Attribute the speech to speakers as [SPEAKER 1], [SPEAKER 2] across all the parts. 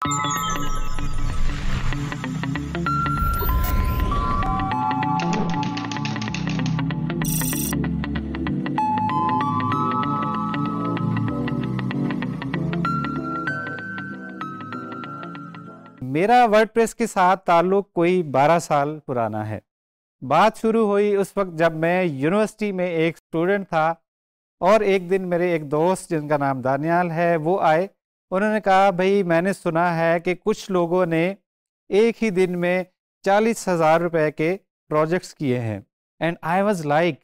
[SPEAKER 1] मेरा वर्डप्रेस के साथ ताल्लुक कोई 12 साल पुराना है। बात शुरू हुई उस वक्त जब मैं यूनिवर्सिटी में एक स्टूडेंट था और एक दिन मेरे एक दोस्त जिनका नाम दानियाल है, वो आए उन्होंने कहा, भाई, मैंने सुना है कि कुछ लोगों ने एक ही दिन में चालीस हज़ार रुपए के प्रोजेक्ट्स किए हैं। And I was like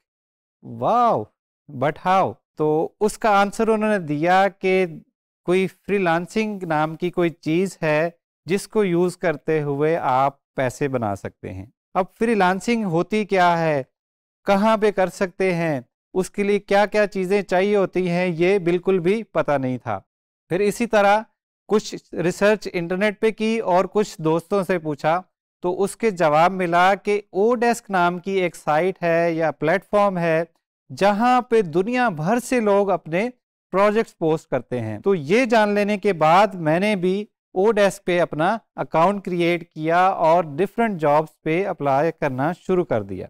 [SPEAKER 1] wow but how तो उसका आंसर उन्होंने दिया कि कोई फ्रीलांसिंग नाम की कोई चीज़ है जिसको यूज़ करते हुए आप पैसे बना सकते हैं। अब फ्रीलांसिंग होती क्या है? कहाँ पे कर सकते हैं? उसके लिए क्या क्या चीज़ें चाहिए होती हैं? ये बिल्कुल भी पता नहीं था। फिर इसी तरह कुछ रिसर्च इंटरनेट पे की और कुछ दोस्तों से पूछा तो उसके जवाब मिला कि ओ डेस्क नाम की एक साइट है या प्लेटफॉर्म है जहाँ पे दुनिया भर से लोग अपने प्रोजेक्ट्स पोस्ट करते हैं। तो ये जान लेने के बाद मैंने भी ओ डेस्क पे अपना अकाउंट क्रिएट किया और डिफरेंट जॉब्स पे अप्लाई करना शुरू कर दिया।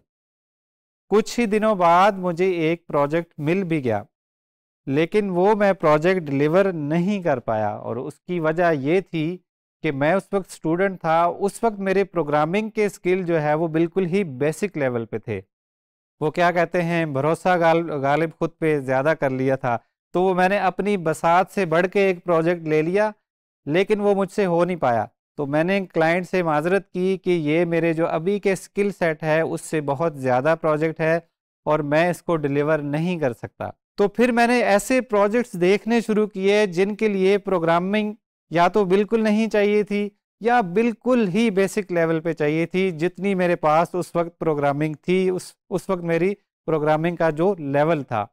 [SPEAKER 1] कुछ ही दिनों बाद मुझे एक प्रोजेक्ट मिल भी गया। लेकिन वो मैं प्रोजेक्ट डिलीवर नहीं कर पाया और उसकी वजह ये थी कि मैं उस वक्त स्टूडेंट था, उस वक्त मेरे प्रोग्रामिंग के स्किल जो है वो बिल्कुल ही बेसिक लेवल पे थे। वो क्या कहते हैं, भरोसा गाल, गालिब खुद पे ज़्यादा कर लिया था। तो वो मैंने अपनी बसात से बढ़ के एक प्रोजेक्ट ले लिया, लेकिन वो मुझसे हो नहीं पाया। तो मैंने क्लाइंट से माजरत की कि ये मेरे जो अभी के स्किल सेट है, उससे बहुत ज़्यादा प्रोजेक्ट है और मैं इसको डिलीवर नहीं कर सकता। तो फिर मैंने ऐसे प्रोजेक्ट्स देखने शुरू किए जिनके लिए प्रोग्रामिंग या तो बिल्कुल नहीं चाहिए थी या बिल्कुल ही बेसिक लेवल पे चाहिए थी, जितनी मेरे पास उस वक्त प्रोग्रामिंग थी, उस उस वक्त मेरी प्रोग्रामिंग का जो लेवल था।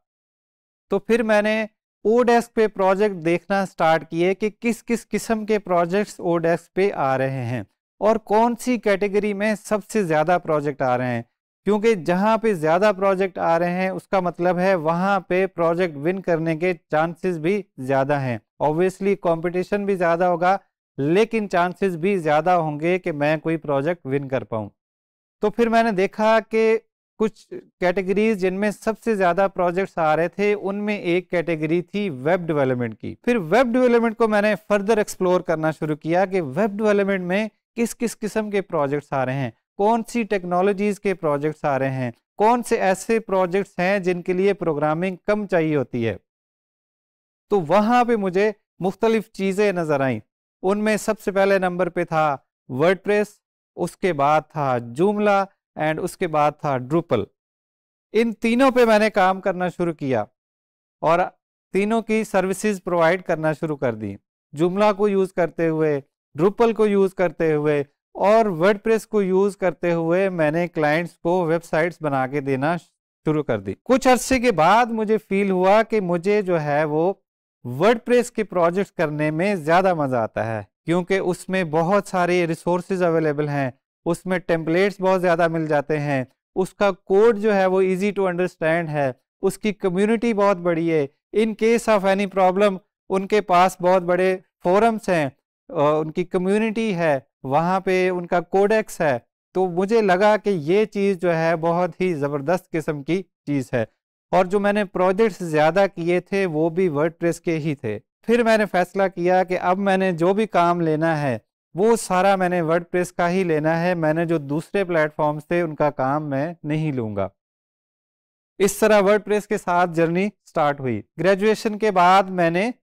[SPEAKER 1] तो फिर मैंने ओ डेस्क पे प्रोजेक्ट देखना स्टार्ट किए कि किस किस किस्म के प्रोजेक्ट्स ओ डेस्क पे आ रहे हैं और कौन सी कैटेगरी में सबसे ज़्यादा प्रोजेक्ट आ रहे हैं। क्योंकि जहाँ पे ज़्यादा प्रोजेक्ट आ रहे हैं, उसका मतलब है वहाँ पे प्रोजेक्ट विन करने के चांसेस भी ज़्यादा हैं। ऑब्वियसली कंपटीशन भी ज़्यादा होगा, लेकिन चांसेस भी ज़्यादा होंगे कि मैं कोई प्रोजेक्ट विन कर पाऊँ। तो फिर मैंने देखा कि कुछ कैटेगरीज जिनमें सबसे ज़्यादा प्रोजेक्ट्स आ रहे थे, उनमें एक कैटेगरी थी वेब डेवलपमेंट की। फिर वेब डेवलपमेंट को मैंने फर्दर एक्सप्लोर करना शुरू किया कि वेब डेवलपमेंट में किस किस किस्म के प्रोजेक्ट्स आ रहे हैं। कौन सी टेक्नोलॉजीज़ के प्रोजेक्ट्स आ रहे हैं? कौन से ऐसे प्रोजेक्ट्स हैं जिनके लिए प्रोग्रामिंग कम चाहिए होती है? तो वहाँ पे मुझे मुख्तलिफ़ चीज़ें नज़र आई। उनमें सबसे पहले नंबर पे था वर्डप्रेस उसके बाद था जूमला एंड उसके बाद था ड्रूपल इन तीनों पे मैंने काम करना शुरू किया और तीनों की सर्विसेज़ प्रोवाइड करना शुरू कर दी। जुमला को यूज़ करते हुए ड्रूपल को यूज़ करते हुए और वर्डप्रेस को यूज़ करते हुए मैंने क्लाइंट्स को वेबसाइट्स बना के देना शुरू कर दी। कुछ अरसे के बाद मुझे फील हुआ कि मुझे जो है वो वर्डप्रेस के प्रोजेक्ट्स करने में ज़्यादा मज़ा आता है, क्योंकि उसमें बहुत सारे रिसोर्सेज अवेलेबल हैं, उसमें टेम्पलेट्स बहुत ज़्यादा मिल जाते हैं, उसका कोड जो है वो इजी टू अंडरस्टैंड है, उसकी कम्युनिटी बहुत बड़ी है in case of any problem उनके पास बहुत बड़े फोरम्स हैं उनकी कम्युनिटी है वहाँ पे उनका कोडेक्स है। तो मुझे लगा कि ये चीज़ जो है, बहुत ही ज़बरदस्त किस्म की चीज़ है। और जो मैंने प्रोजेक्ट्स ज़्यादा किए थे, वो भी वर्ड के ही थे। फिर मैंने फैसला किया कि अब मैंने जो भी काम लेना है, वो सारा मैंने वर्ड का ही लेना है। मैंने जो दूसरे प्लेटफॉर्म्स थे, उनका काम मैं नहीं लूँगा। इस तरह वर्ड के साथ जर्नी स्टार्ट हुई। ग्रेजुएशन के बाद मैंने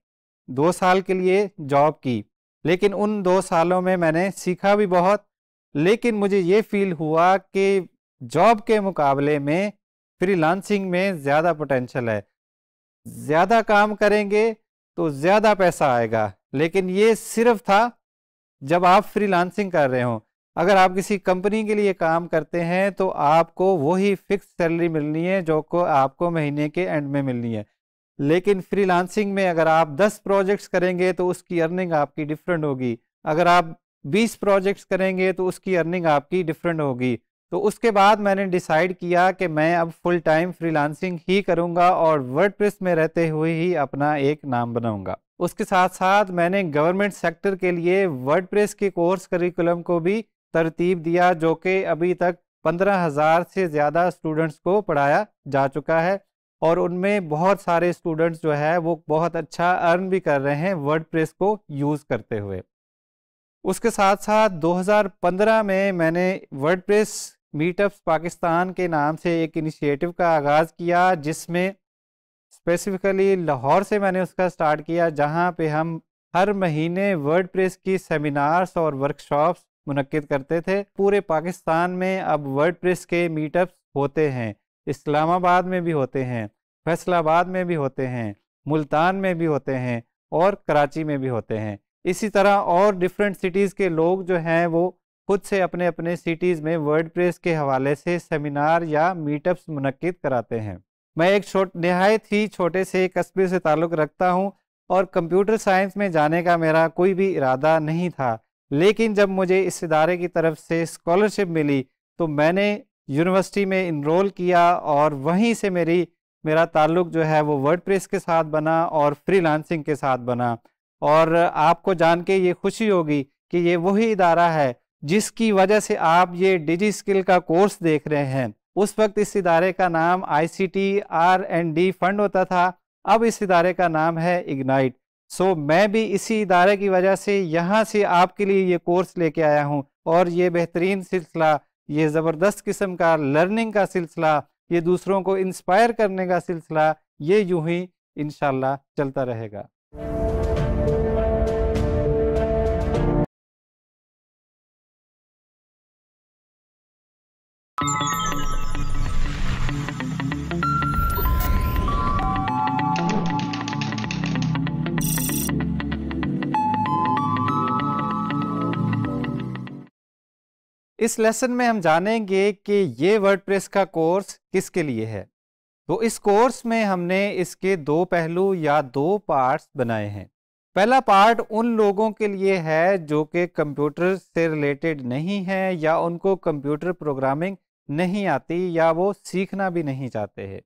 [SPEAKER 1] दो साल के लिए जॉब की। लेकिन उन दो सालों में मैंने सीखा भी बहुत, लेकिन मुझे ये फील हुआ कि जॉब के मुकाबले में फ्रीलांसिंग में ज़्यादा पोटेंशल है। ज़्यादा काम करेंगे तो ज़्यादा पैसा आएगा, लेकिन ये सिर्फ़ था जब आप फ्रीलांसिंग कर रहे हो। अगर आप किसी कंपनी के लिए काम करते हैं तो आपको वही फिक्स सैलरी मिलनी है जो को आपको महीने के एंड में मिलनी है। लेकिन फ्रीलांसिंग में अगर आप 10 प्रोजेक्ट्स करेंगे तो उसकी अर्निंग आपकी डिफरेंट होगी। अगर आप 20 प्रोजेक्ट्स करेंगे तो उसकी अर्निंग आपकी डिफरेंट होगी। तो उसके बाद मैंने डिसाइड किया कि मैं अब फुल टाइम फ्रीलांसिंग ही करूँगा और वर्ड में रहते हुए ही अपना एक नाम बनाऊँगा। उसके साथ साथ मैंने गवर्नमेंट सेक्टर के लिए वर्ड के कोर्स करिकुलम को भी तरतीब दिया, जो कि अभी तक पंद्रह हज़ार से ज़्यादा स्टूडेंट्स को पढ़ाया जा चुका है। और उनमें बहुत सारे स्टूडेंट्स जो है, वो बहुत अच्छा अर्न भी कर रहे हैं वर्ड को यूज़ करते हुए। उसके साथ साथ 2015 में मैंने वर्ड प्रेस मीटअप्स पाकिस्तान के नाम से एक इनिशिएटिव का आगाज़ किया, जिसमें स्पेसिफिकली लाहौर से मैंने उसका स्टार्ट किया, जहाँ पे हम हर महीने वर्ड प्रेस की सेमिनार्स और वर्कशॉप्स मुनद करते थे। पूरे पाकिस्तान में अब वर्ड प्रेस के मीटअप्स होते हैं। इस्लामाबाद में भी होते हैं, फैसलाबाद में भी होते हैं, मुल्तान में भी होते हैं और कराची में भी होते हैं। इसी तरह और डिफरेंट सिटीज़ के लोग जो हैं वो खुद से अपने अपने सिटीज़ में वर्ड के हवाले से सेमिनार या मीटअप्स मुनद कराते हैं। मैं एक छोट, नहायत ही छोटे से कस्बे से ताल्लुक़ रखता हूँ और कंप्यूटर साइंस में जाने का मेरा कोई भी इरादा नहीं था। लेकिन जब मुझे इस इदारे की तरफ़ से स्कॉलरशिप मिली तो मैंने यूनिवर्सिटी में इनरोल किया और वहीं से मेरी, मेरा ताल्लुक जो है वो वर्ड के साथ बना और फ्रीलांसिंग के साथ बना। और आपको जान के ये खुशी होगी कि ये वही इदारा है जिसकी वजह से आप ये डिजी स्किल का कोर्स देख रहे हैं। उस वक्त इस इदारे का नाम I C T R and D fund होता था, अब इस इदारे का नाम है इग्नाइट सो मैं भी इसी इदारे की वजह से यहाँ से आपके लिए ये कोर्स लेके आया हूँ और ये बेहतरीन सिलसिला ये ज़बरदस्त किस्म का लर्निंग का सिलसिला, ये दूसरों को इंस्पायर करने का सिलसिला, ये यूँ ही इन चलता रहेगा। इस लेसन में हम जानेंगे कि ये वर्डप्रेस का कोर्स किसके लिए है। तो इस कोर्स में हमने इसके दो पहलू या दो पार्ट्स बनाए हैं। पहला पार्ट उन लोगों के लिए है जो कि कंप्यूटर से रिलेटेड नहीं है या उनको कंप्यूटर प्रोग्रामिंग नहीं आती या वो सीखना भी नहीं चाहते हैं।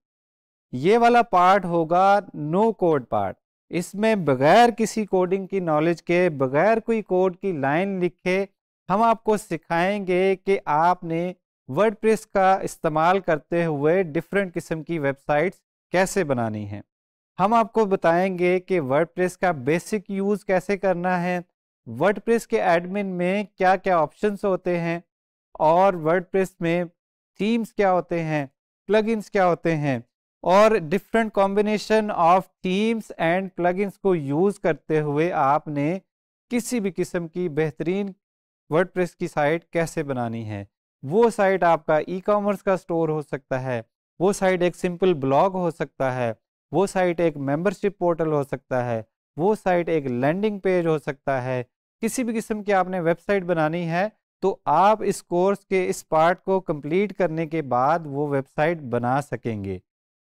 [SPEAKER 1] ये वाला पार्ट होगा नो कोड पार्ट। इसमें बगैर किसी कोडिंग की नॉलेज के, बगैर कोई कोड की लाइन लिखे हम आपको सिखाएँगे कि आपने वर्डप्रेस का इस्तेमाल करते हुए डिफरेंट किस्म की वेबसाइट्स कैसे बनानी है। हम आपको बताएँगे कि वर्डप्रेस का बेसिक यूज़ कैसे करना है, वर्डप्रेस के एडमिन में क्या क्या ऑप्शंस होते हैं और वर्डप्रेस में थीम्स क्या होते हैं, प्लगइन्स क्या होते हैं और different combination of themes and plugins को यूज़ करते हुए आपने किसी भी किस्म की बेहतरीन वर्डप्रेस की साइट कैसे बनानी है? वो साइट आपका ई कॉमर्स का स्टोर हो सकता है, वो साइट एक सिंपल ब्लॉग हो सकता है, वो साइट एक मेंबरशिप पोर्टल हो सकता है, वो साइट एक लैंडिंग पेज हो सकता है, किसी भी किस्म की आपने वेबसाइट बनानी है तो आप इस कोर्स के इस पार्ट को कंप्लीट करने के बाद वो वेबसाइट बना सकेंगे,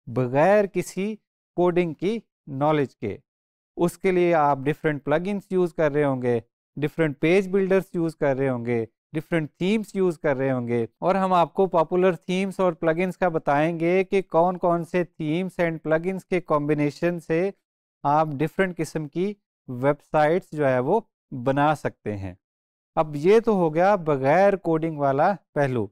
[SPEAKER 1] बगैर किसी कोडिंग की नॉलेज के। उसके लिए आप डिफरेंट प्लगइन्स यूज़ कर रहे होंगे डिफरेंट पेज बिल्डर्स यूज़ कर रहे होंगे डिफरेंट थीम्स यूज़ कर रहे होंगे और हम आपको पॉपुलर थीम्स और प्लगइन्स का बताएँगे कि कौन कौन से थीम्स एंड प्लगइन्स के कॉम्बिनेशन से आप डिफरेंट किस्म की वेबसाइट्स जो है वो बना सकते हैं। अब ये तो हो गया बगैर कोडिंग वाला पहलू।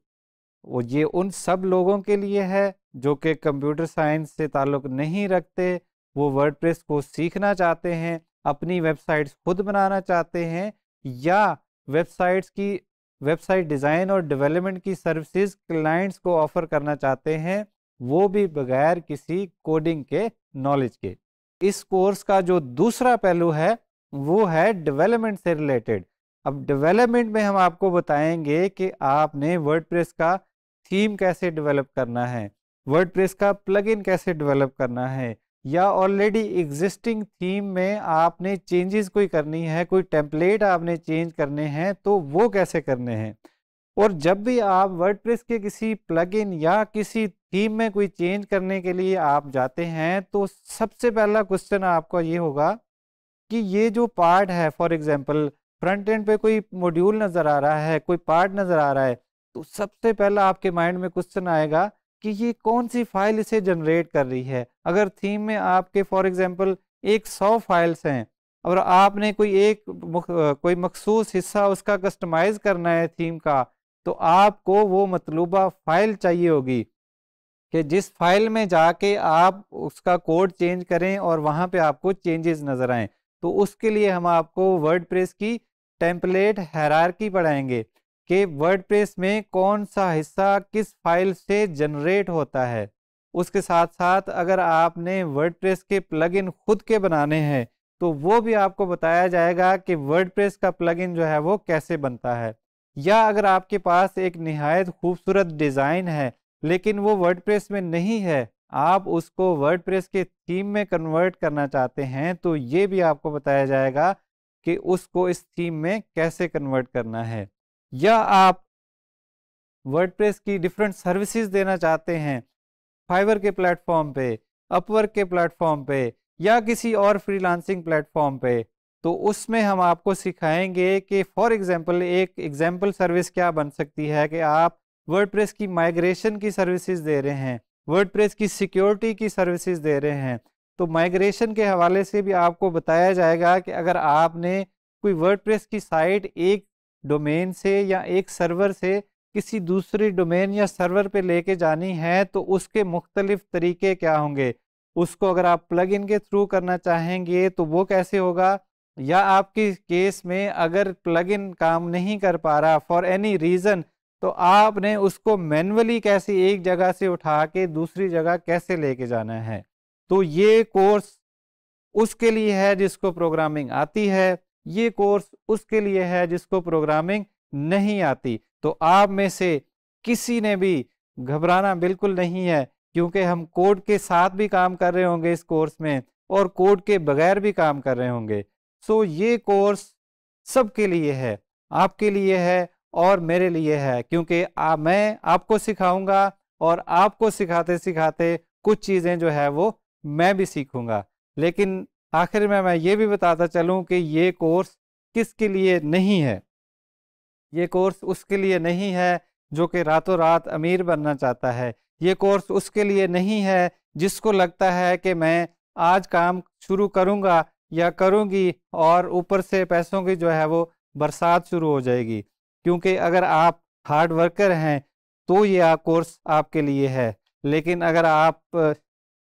[SPEAKER 1] वो ये उन सब लोगों के लिए है जो कि कंप्यूटर साइंस से ताल्लुक़ नहीं रखते, वो वर्डप्रेस को सीखना चाहते हैं अपनी वेबसाइट्स खुद बनाना चाहते हैं या वेबसाइट्स की, वेबसाइट डिज़ाइन और डेवलपमेंट की सर्विसेज़ क्लाइंट्स को ऑफ़र करना चाहते हैं, वो भी बगैर किसी कोडिंग के, नॉलेज के। इस कोर्स का जो दूसरा पहलू है, वो है डेवलपमेंट से रिलेटेड। अब डेवलपमेंट में हम आपको बताएँगे कि आपने वर्डप्रेस का थीम कैसे डेवलप करना है, वर्डप्रेस का प्लगइन कैसे डेवलप करना है या ऑलरेडी एग्जिस्टिंग थीम में आपने चेंजेस कोई करनी है, कोई टेम्पलेट आपने चेंज करने हैं तो वो कैसे करने हैं? और जब भी आप वर्डप्रेस के किसी प्लगइन या किसी थीम में कोई चेंज करने के लिए आप जाते हैं तो सबसे पहला क्वेश्चन आपका ये होगा कि ये जो पार्ट है फॉर एग्जांपल फ्रंट एंड पे कोई मॉड्यूल नज़र आ रहा है, कोई पार्ट नज़र आ रहा है तो सबसे पहला आपके माइंड में क्वेश्चन आएगा कि ये कौन सी फ़ाइल इसे जनरेट कर रही है। अगर थीम में आपके फॉर एग्जांपल एक सौ फाइल्स हैं, और आपने कोई एक कोई मखसूस हिस्सा उसका कस्टमाइज करना है थीम का तो आपको वो मतलूबा फ़ाइल चाहिए होगी कि जिस फ़ाइल में जाके आप उसका कोड चेंज करें और वहाँ पे आपको चेंजेस नज़र आए। तो उसके लिए हम आपको वर्ड की टेम्पलेट हैरारकी पढ़ाएँगे कि वर्ड में कौन सा हिस्सा किस फ़ाइल से जनरेट होता है। उसके साथ साथ अगर आपने वर्ड के प्लगइन खुद के बनाने हैं तो वो भी आपको बताया जाएगा कि वर्ड का प्लगइन जो है वो कैसे बनता है। या अगर आपके पास एक नहायत खूबसूरत डिज़ाइन है, लेकिन वो वर्ड में नहीं है, आप उसको वर्ड के थीम में कन्वर्ट करना चाहते हैं तो ये भी आपको बताया जाएगा कि उसको इस थीम में कैसे कन्वर्ट करना है। या आप वर्डप्रेस की डिफरेंट सर्विसेज़ देना चाहते हैं फाइवर के प्लेटफॉर्म पे अपवर्क के प्लेटफॉर्म पे, या किसी और फ्रीलांसिंग प्लेटफॉर्म पे तो उसमें हम आपको सिखाएँगे कि फॉर एग्जांपल एक एग्जांपल सर्विस क्या बन सकती है कि आप वर्डप्रेस की माइग्रेशन की सर्विसेज़ दे रहे हैं वर्डप्रेस की सिक्योरिटी की सर्विसेज़ दे रहे हैं तो माइग्रेशन के हवाले से भी आपको बताया जाएगा कि अगर आपने कोई वर्डप्रेस की साइट एक डोमेन से या एक सर्वर से किसी दूसरी डोमेन या सर्वर पे लेके जानी है तो उसके मुख्तलिफ़ तरीके क्या होंगे? उसको अगर आप प्लग इन के थ्रू करना चाहेंगे तो वो कैसे होगा? या आपके केस में अगर प्लग इन काम नहीं कर पा रहा फॉर एनी रीज़न तो आपने उसको मैनुअली कैसे एक जगह से उठा के दूसरी जगह कैसे लेके जाना है? तो ये कोर्स उसके लिए है जिसको प्रोग्रामिंग आती है। ये कोर्स उसके लिए है जिसको प्रोग्रामिंग नहीं आती। तो आप में से किसी ने भी घबराना बिल्कुल नहीं है क्योंकि हम कोड के साथ भी काम कर रहे होंगे इस कोर्स में और कोड के बगैर भी काम कर रहे होंगे। सो ये कोर्स सबके लिए है आपके लिए है और मेरे लिए है क्योंकि आ, मैं आपको सिखाऊँगा और आपको सिखाते सिखाते कुछ चीज़ें जो है वो मैं भी सीखूँगा। लेकिन आखिर में मैं ये भी बताता चलूँ कि ये कोर्स किसके लिए नहीं है? ये कोर्स उसके लिए नहीं है जो कि रातों रात अमीर बनना चाहता है। ये कोर्स उसके लिए नहीं है जिसको लगता है कि मैं आज काम शुरू करूँगा या करूँगी और ऊपर से पैसों की जो है वो बरसात शुरू हो जाएगी। क्योंकि अगर आप हार्ड वर्कर हैं तो ये कोर्स आपके लिए है। लेकिन अगर आप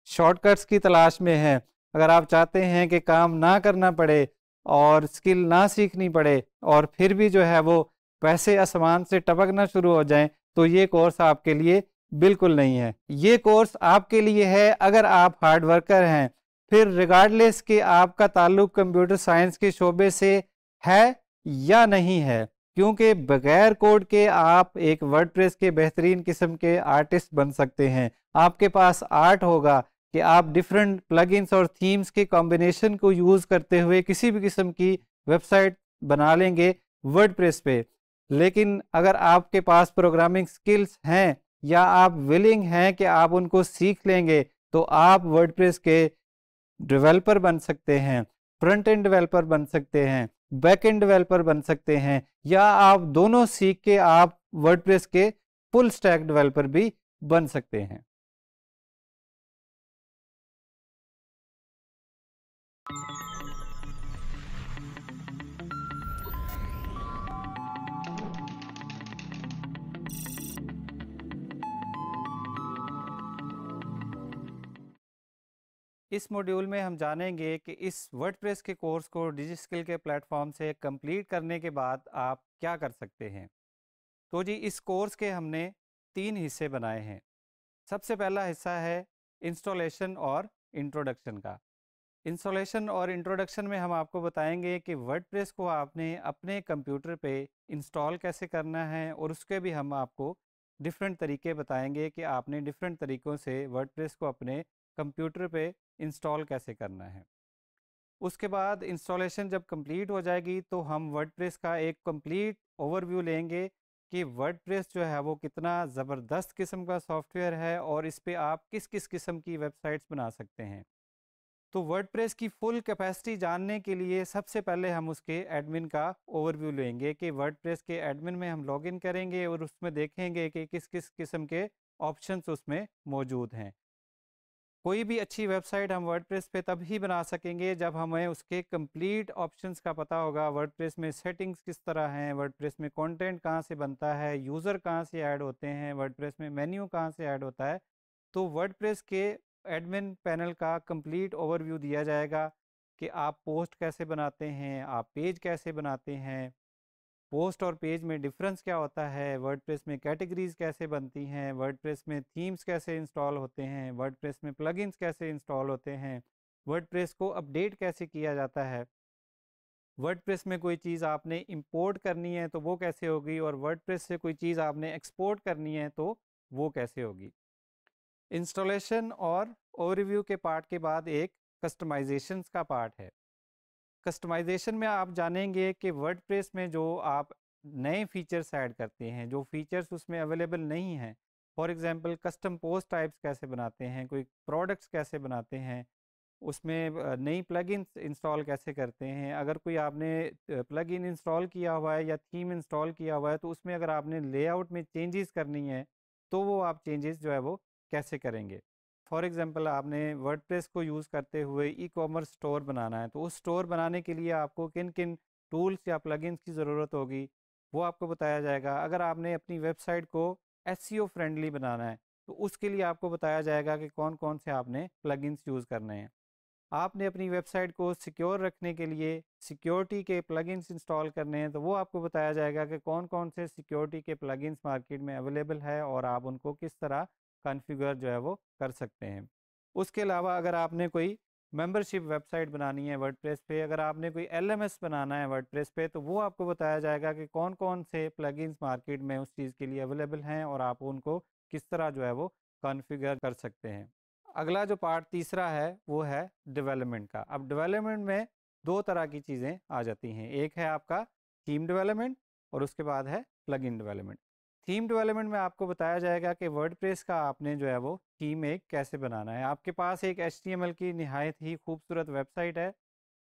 [SPEAKER 1] शॉर्टकट्स की तलाश में हैं अगर आप चाहते हैं कि काम ना करना पड़े और स्किल ना सीखनी पड़े और फिर भी जो है वो पैसे आसमान से टपकना शुरू हो जाएँ तो ये कोर्स आपके लिए बिल्कुल नहीं है। ये कोर्स आपके लिए है, अगर आप हार्ड वर्कर हैं। फिर रिगार्डलेस कि आपका ताल्लुक कंप्यूटर साइंस के शोबे से है या नहीं है, क्योंकि बगैर कोड के आप एक वर्ड के बेहतरीन किस्म के आर्टिस्ट बन सकते हैं। आपके पास आर्ट होगा कि आप डिफरेंट प्लगइन्स और थीम्स के कॉम्बिनेशन को यूज़ करते हुए किसी भी किस्म की वेबसाइट बना लेंगे वर्ड पे। लेकिन अगर आपके पास प्रोग्रामिंग स्किल्स हैं या आप विलिंग हैं कि आप उनको सीख लेंगे तो आप वर्ड के डेवलपर बन सकते हैं फ्रंट एंड डेवलपर बन सकते हैं बैक एंड डेवलपर बन सकते हैं, या आप दोनों सीख के आप वर्ड के फुल स्टैक डेवलपर भी बन सकते हैं। इस मॉड्यूल में हम जानेंगे कि इस वर्डप्रेस के कोर्स को डिजिस्किल के प्लेटफॉर्म से कंप्लीट करने के बाद आप क्या कर सकते हैं। तो जी, इस कोर्स के हमने तीन हिस्से बनाए हैं। सबसे पहला हिस्सा है इंस्टॉलेशन और इंट्रोडक्शन का। इंस्टॉलेशन और इंट्रोडक्शन में हम आपको बताएँगे कि वर्डप्रेस को आपने अपने कंप्यूटर पे इंस्टॉल कैसे करना है और उसके भी हम आपको डिफरेंट तरीके बताएँगे कि आपने डिफरेंट तरीक़ों से वर्डप्रेस को अपने कंप्यूटर पे इंस्टॉल कैसे करना है। उसके बाद इंस्टॉलेशन जब कंप्लीट हो जाएगी तो हम वर्डप्रेस का एक कंप्लीट ओवरव्यू लेंगे कि वर्डप्रेस जो है, वो कितना ज़बरदस्त किस्म का सॉफ्टवेयर है और इस पर आप किस किस किस्म की वेबसाइट्स बना सकते हैं। तो वर्डप्रेस की फुल कैपेसिटी जानने के लिए सबसे पहले हम उसके एडमिन का ओवरव्यू लेंगे कि वर्डप्रेस के एडमिन में हम लॉगिन करेंगे और उसमें देखेंगे कि किस किस किस्म के ऑप्शंस उसमें मौजूद हैं। कोई भी अच्छी वेबसाइट हम वर्डप्रेस पे तब ही बना सकेंगे जब हमें उसके कंप्लीट ऑप्शंस का पता होगा, वर्डप्रेस में सेटिंग्स किस तरह हैं, वर्डप्रेस में कंटेंट कहाँ से बनता है, यूज़र कहाँ से ऐड होते हैं, वर्डप्रेस में मेन्यू कहाँ से ऐड होता है तो वर्डप्रेस के एडमिन पैनल का कंप्लीट ओवरव्यू दिया जाएगा कि आप पोस्ट कैसे बनाते हैं, आप पेज कैसे बनाते हैं पोस्ट और पेज में डिफरेंस क्या होता है? वर्डप्रेस में कैटेगरीज कैसे बनती हैं? वर्डप्रेस में थीम्स कैसे इंस्टॉल होते हैं? वर्डप्रेस में प्लगइन्स कैसे इंस्टॉल होते हैं? वर्डप्रेस को अपडेट कैसे किया जाता है? वर्डप्रेस में कोई चीज़ आपने इंपोर्ट करनी है तो वो कैसे होगी? और वर्डप्रेस से कोई चीज़ आपने एक्सपोर्ट करनी है तो वो कैसे होगी? इंस्टॉलेशन और ओवरव्यू के पार्ट के बाद एक कस्टमाइजेशन का पार्ट है। कस्टमाइजेशन में आप जानेंगे कि वर्डप्रेस में जो आप नए फीचर्स ऐड करते हैं, जो फीचर्स उसमें अवेलेबल नहीं हैं, for example custom post types कैसे बनाते हैं, कोई प्रोडक्ट्स कैसे बनाते हैं, उसमें नई प्लगइन्स इंस्टॉल कैसे करते हैं, अगर कोई आपने प्लगइन इंस्टॉल किया हुआ है या थीम इंस्टॉल किया हुआ है तो उसमें अगर आपने लेआउट में चेंजेस करनी है तो वो आप चेंजेस जो है वो कैसे करेंगे? फॉर एग्ज़ाम्पल आपने वर्डप्रेस को यूज़ करते हुए ई कॉमर्स स्टोर बनाना है तो उस स्टोर बनाने के लिए आपको किन किन टूल्स या प्लगइन्स की ज़रूरत होगी, वो आपको बताया जाएगा। अगर आपने अपनी वेबसाइट को एस फ्रेंडली e बनाना है तो उसके लिए आपको बताया जाएगा कि कौन कौन से आपने प्लगइन्स यूज़ करने हैं। आपने अपनी वेबसाइट को सिक्योर रखने के लिए सिक्योरिटी के प्लगइन्स इंस्टॉल करने हैं तो वो आपको बताया जाएगा कि कौन कौन से सिक्योरिटी के प्लगइन्स मार्केट में अवेलेबल है और आप उनको किस तरह कॉन्फ़िगर जो है वो कर सकते हैं। उसके अलावा अगर आपने कोई मेंबरशिप वेबसाइट बनानी है वर्डप्रेस पे, अगर आपने कोई एलएमएस बनाना है वर्डप्रेस पे तो वो आपको बताया जाएगा कि कौन कौन से प्लगइन्स मार्केट में उस चीज़ के लिए अवेलेबल हैं और आप उनको किस तरह जो है वो कॉन्फ़िगर कर सकते हैं। अगला जो पार्ट तीसरा है, वो है डेवलपमेंट का। अब डेवलपमेंट में दो तरह की चीज़ें आ जाती हैं। एक है आपका थीम डेवलपमेंट और उसके बाद है प्लगइन डेवलपमेंट थीम डेवलपमेंट में आपको बताया जाएगा कि वर्डप्रेस का आपने जो है वो थीम एक कैसे बनाना है। आपके पास एक एच की नहायत ही खूबसूरत वेबसाइट है,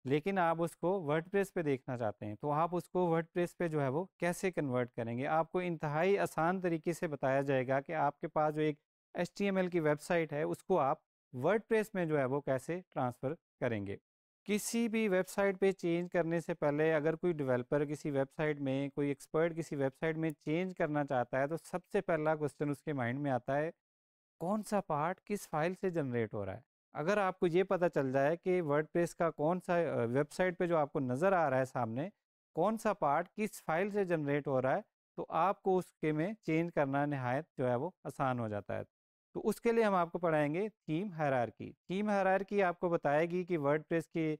[SPEAKER 1] लेकिन आप उसको वर्डप्रेस पे देखना चाहते हैं तो आप उसको वर्डप्रेस पे जो है वो कैसे कन्वर्ट करेंगे? आपको इंतहाई आसान तरीके से बताया जाएगा कि आपके पास जो एक एच की वेबसाइट है, उसको आप वर्डप्रेस में जो है वो कैसे ट्रांसफ़र करेंगे। किसी भी वेबसाइट पे चेंज करने से पहले अगर कोई डेवलपर किसी वेबसाइट में, कोई एक्सपर्ट किसी वेबसाइट में चेंज करना चाहता है तो सबसे पहला क्वेश्चन उसके माइंड में आता है, कौन सा पार्ट किस फ़ाइल से जनरेट हो रहा है? अगर आपको ये पता चल जाए कि वर्डप्रेस का कौन सा वेबसाइट पे जो आपको नज़र आ रहा है सामने, कौन सा पार्ट किस फ़ाइल से जनरेट हो रहा है तो आपको उसके में चेंज करना नहायत जो है वो आसान हो जाता है। तो उसके लिए हम आपको पढ़ाएँगे थीम हरार की थीम हरार की आपको बताएगी कि वर्डप्रेस के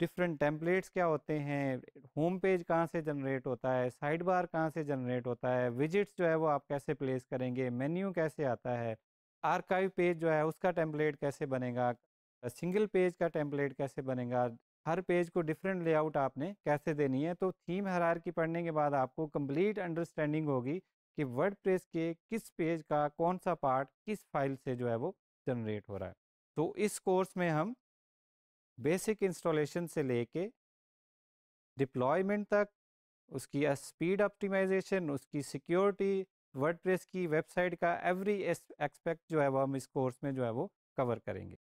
[SPEAKER 1] डिफरेंट टेम्पलेट्स क्या होते हैं, होम पेज कहाँ से जनरेट होता है, साइड बार कहाँ से जनरेट होता है, विजिट्स जो है वो आप कैसे प्लेस करेंगे, मेन्यू कैसे आता है, आर्काइव पेज जो है उसका टेम्पलेट कैसे बनेगा, सिंगल पेज का टेम्पलेट कैसे बनेगा, हर पेज को डिफरेंट लेआउट आपने कैसे देनी है। तो थीम हरार की पढ़ने के बाद आपको कंप्लीट अंडरस्टैंडिंग होगी कि वर्डप्रेस के किस पेज का कौन सा पार्ट किस फ़ाइल से जो है वो जनरेट हो रहा है। तो इस कोर्स में हम बेसिक इंस्टॉलेशन से लेके डिप्लॉयमेंट तक, उसकी स्पीड ऑप्टिमाइजेशन, उसकी सिक्योरिटी, वर्डप्रेस की वेबसाइट का एवरी एक्सपेक्ट जो है वो हम इस कोर्स में जो है वो कवर करेंगे।